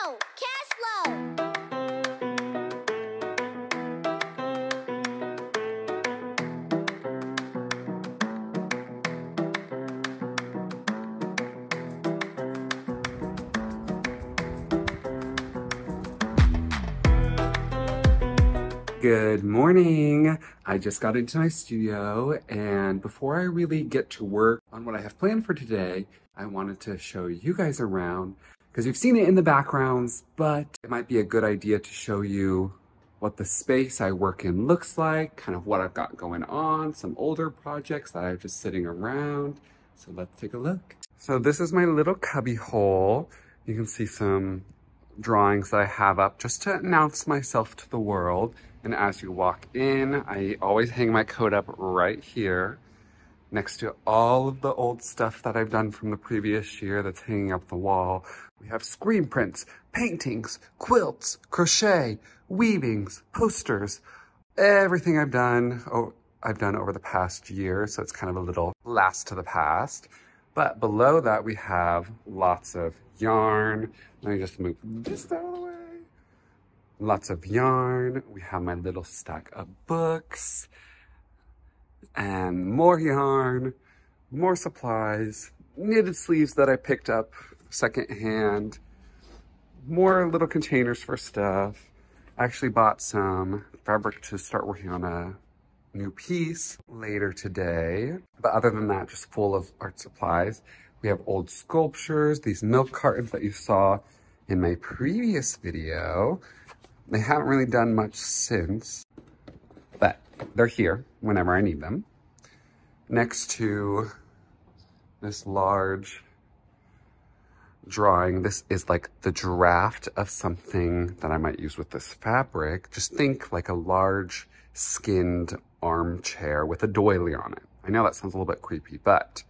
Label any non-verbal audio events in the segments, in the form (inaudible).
Caslow! Good morning. I just got into my studio and before I really get to work on what I have planned for today, I wanted to show you guys around because you've seen it in the backgrounds, but it might be a good idea to show you what the space I work in looks like, kind of what I've got going on, some older projects that I'm just sitting around. So let's take a look. So this is my little cubby hole. You can see some drawings that I have up just to announce myself to the world. And as you walk in, I always hang my coat up right here next to all of the old stuff that I've done from the previous year that's hanging up the wall. We have screen prints, paintings, quilts, crochet, weavings, posters, everything I've done, oh, I've done over the past year. So it's kind of a little last to the past. But below that, we have lots of yarn. Let me just move this out of the way. Lots of yarn. We have my little stack of books and more yarn, more supplies, knitted sleeves that I picked up secondhand, more little containers for stuff. I actually bought some fabric to start working on a new piece later today. But other than that, just full of art supplies. We have old sculptures, these milk cartons that you saw in my previous video. They haven't really done much since, but they're here whenever I need them. Next to this large drawing, this is like the draft of something that I might use with this fabric. Just think like a large skinned armchair with a doily on it. I know that sounds a little bit creepy, but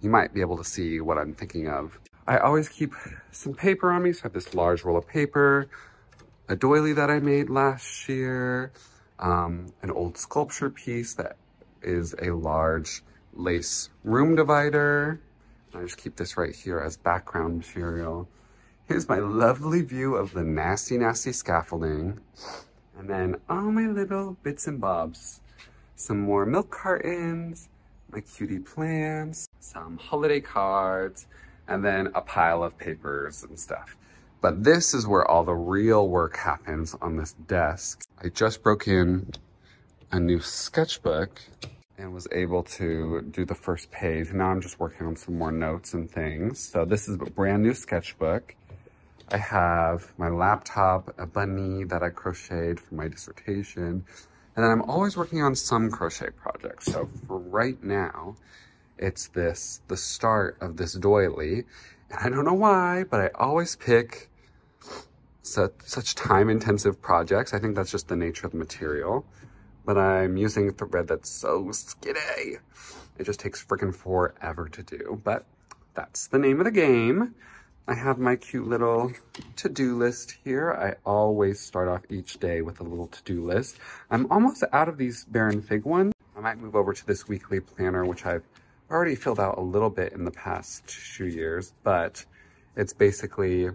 you might be able to see what I'm thinking of. I always keep some paper on me, so I have this large roll of paper, a doily that I made last year, um, an old sculpture piece that is a large lace room divider. I just keep this right here as background material. Here's my lovely view of the nasty, nasty scaffolding. And then all my little bits and bobs. Some more milk cartons, my cutie plants, some holiday cards, and then a pile of papers and stuff. But this is where all the real work happens on this desk. I just broke in a new sketchbook and was able to do the first page. Now I'm just working on some more notes and things. So this is a brand new sketchbook. I have my laptop, a bunny that I crocheted for my dissertation. And then I'm always working on some crochet projects. So for right now, it's this, the start of this doily. And I don't know why, but I always pick such, such time intensive projects. I think that's just the nature of the material but I'm using thread that's so skinny. It just takes freaking forever to do, but that's the name of the game. I have my cute little to-do list here. I always start off each day with a little to-do list. I'm almost out of these Baron Fig ones. I might move over to this weekly planner, which I've already filled out a little bit in the past two years, but it's basically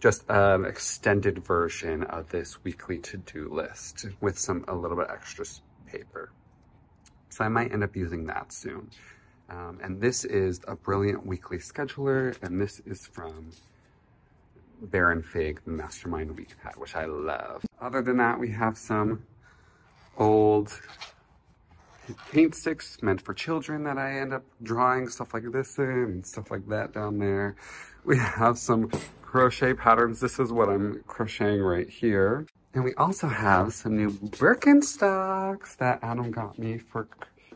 just an extended version of this weekly to-do list with some a little bit extra paper. So I might end up using that soon. Um, and this is a brilliant weekly scheduler, and this is from Baron Fig, Mastermind Week Pad, which I love. Other than that, we have some old paint sticks meant for children that I end up drawing stuff like this in and stuff like that down there. We have some crochet patterns. This is what I'm crocheting right here. And we also have some new Birkenstocks that Adam got me for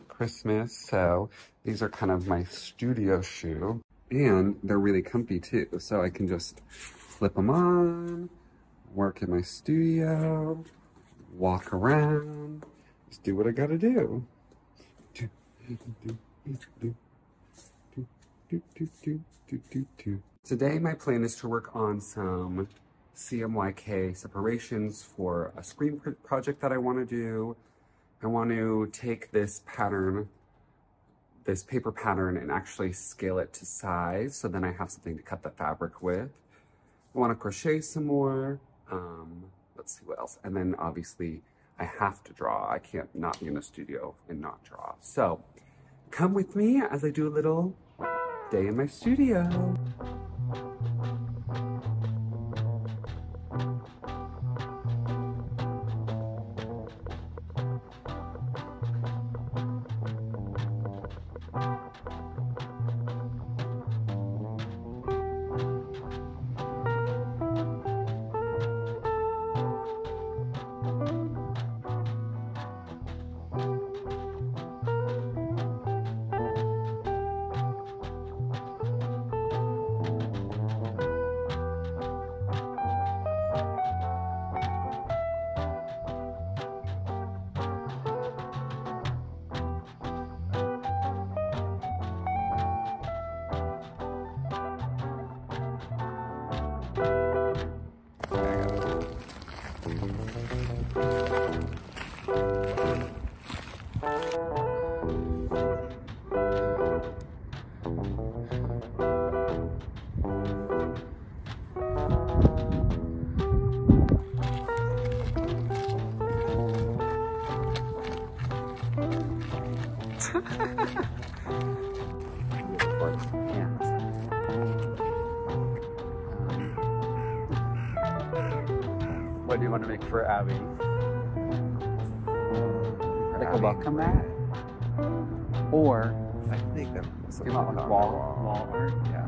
Christmas. So these are kind of my studio shoe and they're really comfy too. So I can just flip them on, work in my studio, walk around, just do what I gotta do. Today, my plan is to work on some CMYK separations for a screen print project that I want to do. I want to take this pattern, this paper pattern, and actually scale it to size so then I have something to cut the fabric with. I want to crochet some more. Um, let's see what else. And then obviously I have to draw. I can't not be in the studio and not draw. So come with me as I do a little day in my studio. For Abby? Like a welcome mat? Or I think that do you want like wall, wall art? Yeah.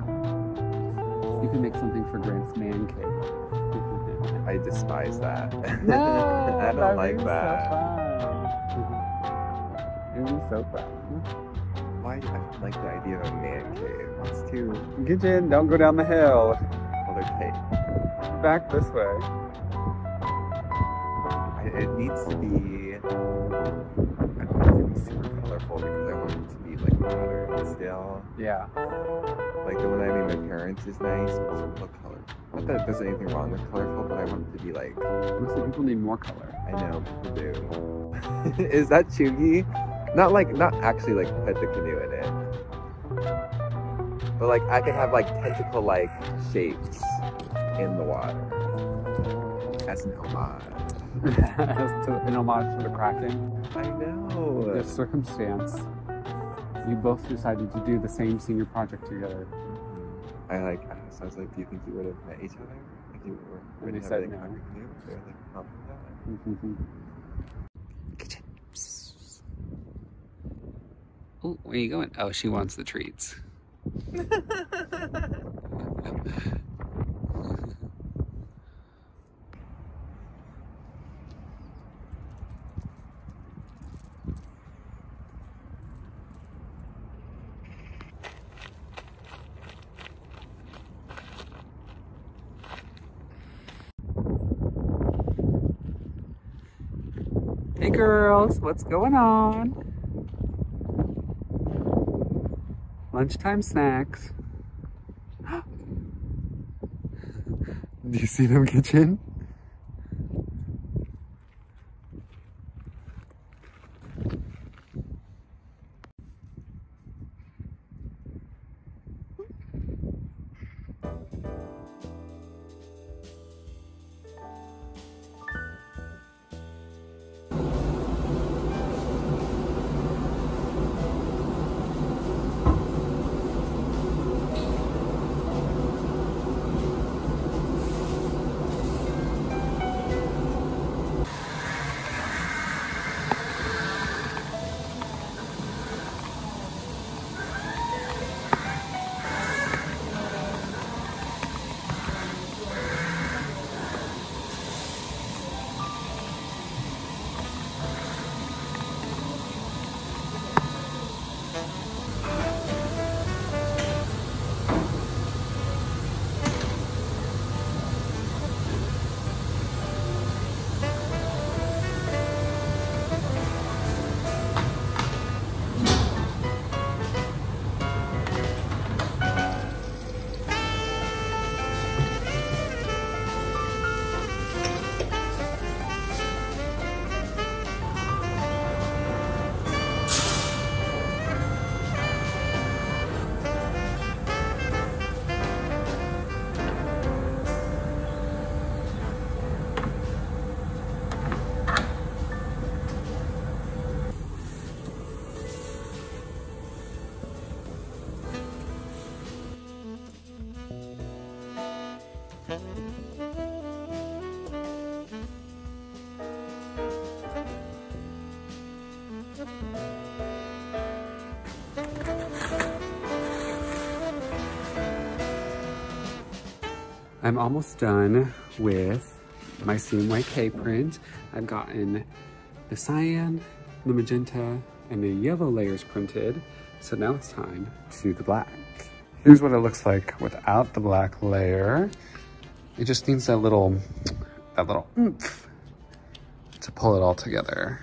You can make something for Grant's man cave. (laughs) I despise that. (laughs) No, I don't that'd like be that. So fun. It'd be so fun. Why? I like the idea of a man cave. It's too Get in, don't go down the hill. tape. Back this way. It needs to be. I don't want it to be super colorful because I want it to be like modern still. Yeah. Like the one I made my parents is nice, but it's little color. Not that there's anything wrong with colorful, but I want it to be like. Most people need more color. I know people do. (laughs) is that chuggy? Not like, not actually like put the canoe in it. But like I can have like tentacle like shapes in the water as an homage. As to, an homage to the Kraken. I know. The circumstance. You both decided to do the same senior project together. Mm-hmm. I like asked, I was like, do you think you would have met each other? If you were And would they have said like, no. on your canoe? They were like, oh, mm-hmm. no. Oh, where are you going? Oh, she wants the treats. (laughs) (laughs) Hey girls, what's going on? Lunchtime snacks. (gasps) Do you see them kitchen? I'm almost done with my CMYK print. I've gotten the cyan, the magenta, and the yellow layers printed. So now it's time to do the black. Here's what it looks like without the black layer. It just needs that little, that little oomph to pull it all together.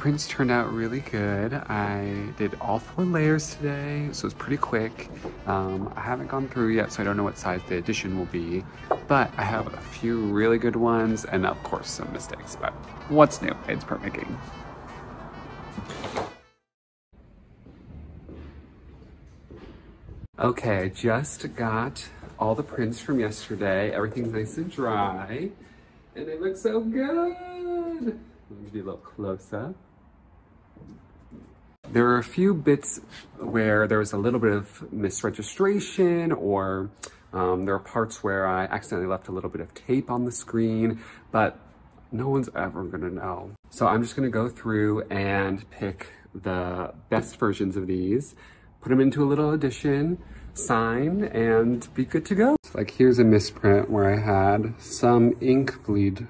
Prints turned out really good. I did all four layers today, so it's pretty quick. Um, I haven't gone through yet, so I don't know what size the edition will be, but I have a few really good ones, and of course some mistakes, but what's new? It's printmaking. Okay, I just got all the prints from yesterday. Everything's nice and dry. And they look so good. Let me do a little closer. There are a few bits where there was a little bit of misregistration or um, there are parts where I accidentally left a little bit of tape on the screen, but no one's ever gonna know. So I'm just gonna go through and pick the best versions of these, put them into a little edition, sign, and be good to go. Like here's a misprint where I had some ink bleed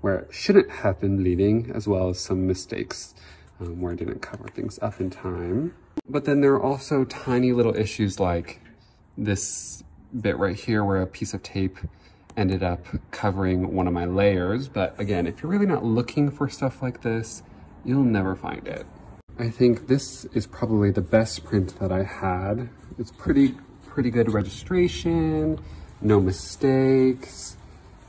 where it shouldn't have been bleeding, as well as some mistakes um, where I didn't cover things up in time. But then there are also tiny little issues like this bit right here where a piece of tape ended up covering one of my layers. But again, if you're really not looking for stuff like this, you'll never find it. I think this is probably the best print that I had. It's pretty, pretty good registration, no mistakes.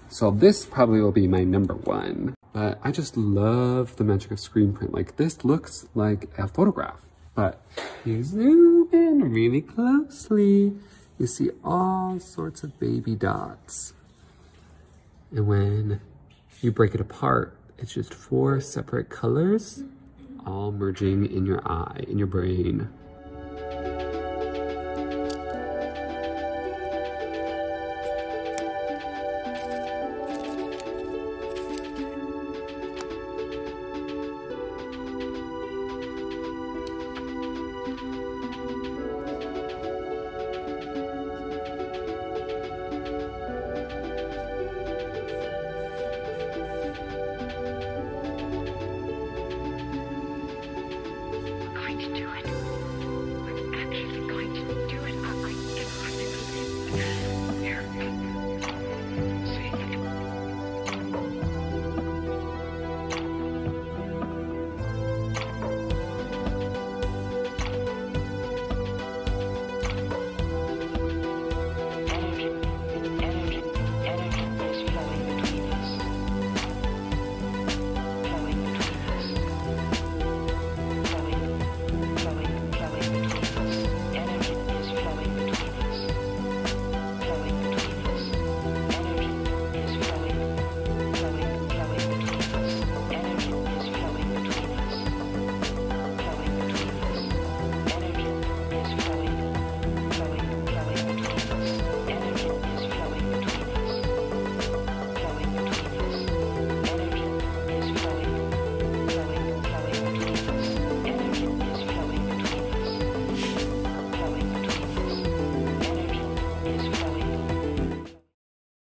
So this probably will be my number one. But I just love the magic of screen print. Like this looks like a photograph, but you zoom in really closely, you see all sorts of baby dots. And when you break it apart, it's just four separate colors all merging in your eye, in your brain.